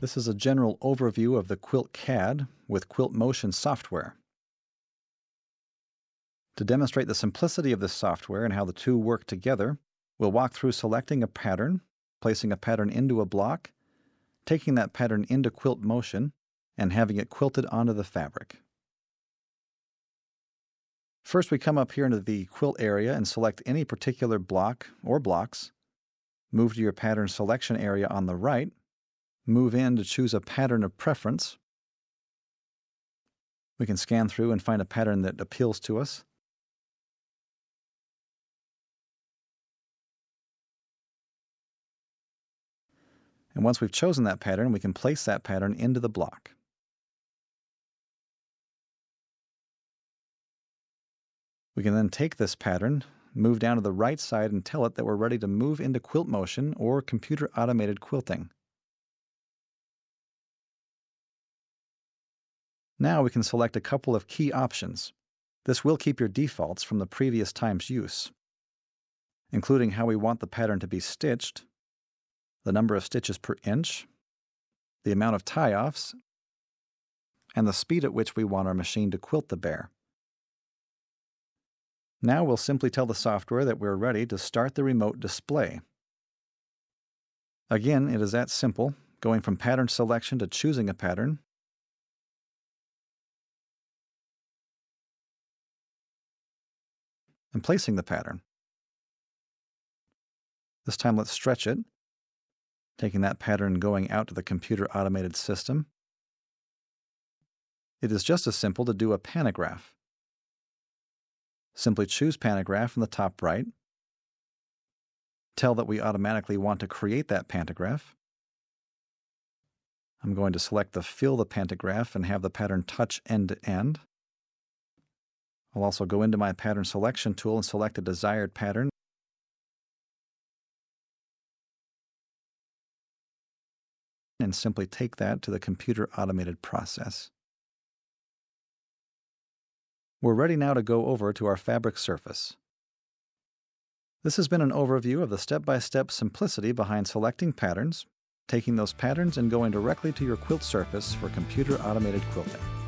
This is a general overview of the Quilt CAD with Quilt Motion software. To demonstrate the simplicity of this software and how the two work together, we'll walk through selecting a pattern, placing a pattern into a block, taking that pattern into Quilt Motion, and having it quilted onto the fabric. First, we come up here into the quilt area and select any particular block or blocks. Move to your pattern selection area on the right, move in to choose a pattern of preference. We can scan through and find a pattern that appeals to us. And once we've chosen that pattern, we can place that pattern into the block. We can then take this pattern, move down to the right side and tell it that we're ready to move into quilt motion or computer automated quilting. Now we can select a couple of key options. This will keep your defaults from the previous time's use, including how we want the pattern to be stitched, the number of stitches per inch, the amount of tie-offs, and the speed at which we want our machine to quilt the bear. Now we'll simply tell the software that we're ready to start the remote display. Again, it is that simple, going from pattern selection to choosing a pattern, and placing the pattern. This time let's stretch it, taking that pattern going out to the computer automated system. It is just as simple to do a pantograph. Simply choose pantograph in the top right, tell that we automatically want to create that pantograph. I'm going to select the Fill the Pantograph and have the pattern touch end to end. I'll also go into my pattern selection tool and select a desired pattern. And simply take that to the computer automated process. We're ready now to go over to our fabric surface. This has been an overview of the step-by-step -step simplicity behind selecting patterns, taking those patterns and going directly to your quilt surface for computer automated quilting.